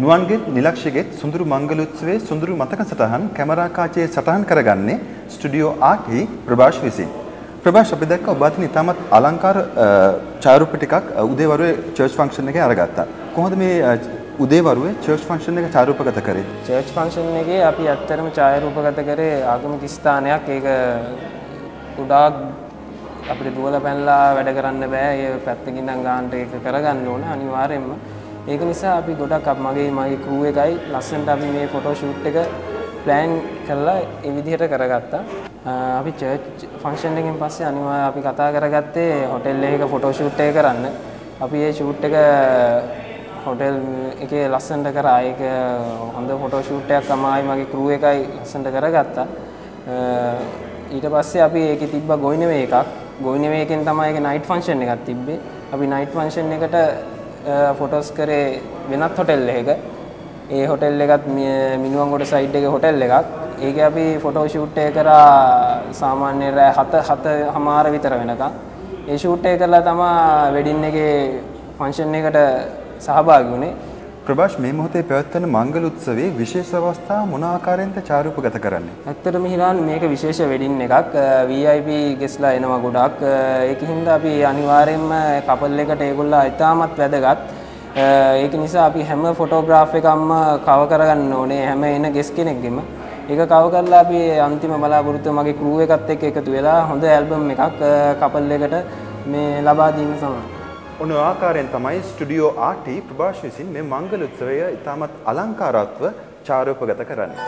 නුවන්ගෙත් නිලක්ෂගෙත් සුඳුරු මංගල උත්සවයේ සුඳුරු මතක සටහන් කැමරා කාචයේ සටහන් කරගන්නේ ස්ටුඩියෝ ආටි ප්‍රභාෂ් විසින්. ප්‍රභාෂ් අපි දැක්ක ඔබ අතින් ඉතාමත් අලංකාර ඡායාරූප ටිකක් උදේවරුේ චර්ච් ෆන්ක්ෂන් එකේ අරගත්තා. කොහොමද මේ උදේවරුේ චර්ච් ෆන්ක්ෂන් එක ඡායාරූපගත කරේ? චර්ච් ෆන්ක්ෂන් එකේ අපි ඇත්තටම ඡායාරූපගත කරේ ආගමික ස්ථානයක්. ඒක ගොඩාක් අපිට දුවල පැනලා වැඩ කරන්න බෑ. ඒ පැත්තකින් ඉඳන් ගන්නට ඒක කරගන්න ඕන අනිවාර්යයෙන්ම. ඒක නිසා අපි ගොඩක් මගේ මගේ ක්‍රූ එකයි ලස්සනට අපි මේ ෆොටෝ ෂූට් එක ප්ලෑන් කරලා ඒ විදිහට කරගත්තා. අපි චර්ච් ෆන්ක්ෂන් එකෙන් පස්සේ අනිවාර්යයෙන් අපි කතා කරගත්තේ හොටෙල් එකක ෆොටෝ ෂූට් එක කරන්න. අපි ඒ ෂූට් එක හොටෙල් එකේ ලස්සනට කරා. ඒක හොඳ ෆොටෝ ෂූට් එකක් තමයි මගේ ක්‍රූ එකයි ලස්සනට කරගත්තා. ඊට පස්සේ අපි ඒකේ තිබ්බ ගොයිනවේ එකක්. ගොයිනවේ එකෙන් තමයි ඒක නයිට් ෆන්ක්ෂන් එකක් තිබ්බේ. අපි නයිට් ෆන්ක්ෂන් එකට ෆොටෝස් කරේ වෙනත් හොටෙල් එකක. ඒ හොටෙල් එකත් මිනුවන්ගොඩ සයිඩ් එකේ හොටෙල් එකක්. ඒක අපි ෆොටෝ ෂූට් එක කරා සාමාන්‍ය රෑ 7 7 හමාර විතර වෙනකම්. ඒ ෂූට් එක කරලා තමයි වෙඩින් එකේ ෆන්ක්ෂන් එකට සහභාගී වුණේ. ප්‍රභාෂ් මේ මොහොතේ පැවැත්වෙන මංගල උත්සවයේ විශේෂ අවස්ථා මොන ආකාරයෙන්ද චාරූපගත කරන්නේ? ඇත්තටම හිලාන් මේක විශේෂ වෙඩින් එකක්. VIP ගෙස්ලා එනවා ගොඩක්. ඒකින්ද අපි අනිවාර්යයෙන්ම කපල් එකට ඒගොල්ලෝ ඉතාමත් වැදගත්. ඒක නිසා අපි හැම ෆොටෝග්‍රාෆ් එකක්ම කව කරගන්න ඕනේ හැම එන ගෙස් කෙනෙක්ගෙම. ඒක කව කරලා අපි අන්තිම බලාපොරොත්තුව මගේ ක්‍රූ එකත් එක්ක එකතු වෙලා හොඳ ඇල්බම් එකක් කපල් එකට මේ ලබා දීම සමයි. ඔන්න ආකාරයෙන් තමයි ස්ටුඩියෝ ආටි ප්‍රභාෂ් විසින් මේ මංගල උත්සවය ඉතාමත් අලංකාරත්ව චාරූපගත කරන්නේ.